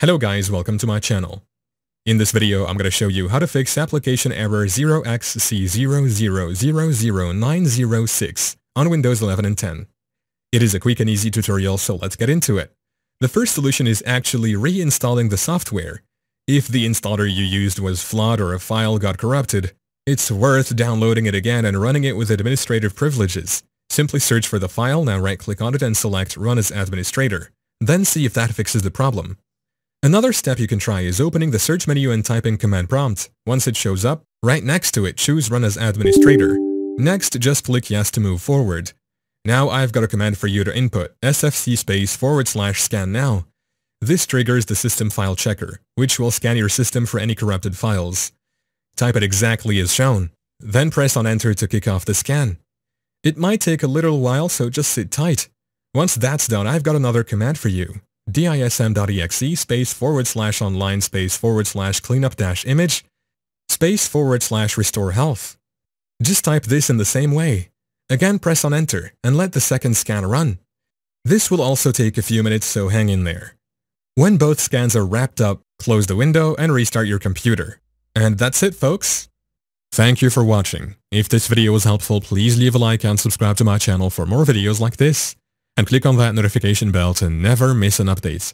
Hello guys, welcome to my channel. In this video, I'm going to show you how to fix application error 0xC0000906 on Windows 11 and 10. It is a quick and easy tutorial, so let's get into it. The first solution is actually reinstalling the software. If the installer you used was flawed or a file got corrupted, it's worth downloading it again and running it with administrative privileges. Simply search for the file, now right-click on it and select Run as Administrator. Then see if that fixes the problem. Another step you can try is opening the search menu and typing command prompt. Once it shows up, right next to it choose Run as Administrator. Next, just click Yes to move forward. Now I've got a command for you to input, sfc space forward slash scan now. This triggers the system file checker, which will scan your system for any corrupted files. Type it exactly as shown. Then press on enter to kick off the scan. It might take a little while, so just sit tight. Once that's done, I've got another command for you dism.exe space forward slash online space forward slash cleanup dash image space forward slash restore health. Just type this in the same way. Again, press on enter and let the second scan run. This will also take a few minutes, so hang in there. When both scans are wrapped up, close the window and restart your computer. And that's it, folks. Thank you for watching. If this video was helpful, please leave a like and subscribe to my channel for more videos like this and click on that notification bell to never miss an update.